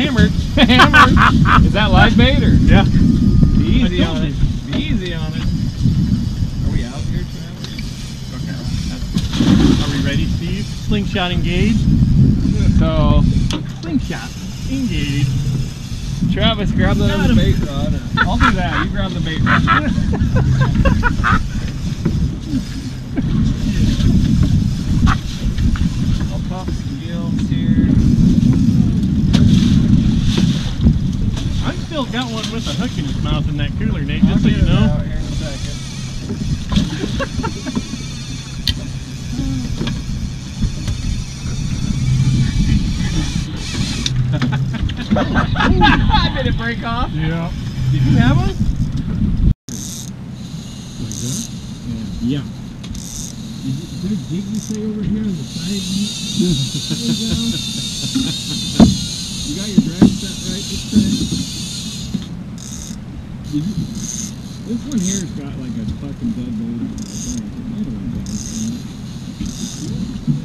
hammered. Hammer. Is that live bait or? Yeah. Be easy on it. Be easy on it. Are we out here, Travis? Okay. Are we ready, Steve? Slingshot engaged. So, Slingshot engaged. Travis, grab the bait rod. I'll do that. You grab the bait rod. got one with a hook in his mouth in that cooler, Nate, I'll just so you know. out here in a second. Did it break off? Yeah. Did you have one? Yeah. Is there a jig you say over here on the side? you got your drag set right this time? This one here's got like a fucking dead bait on it. I don't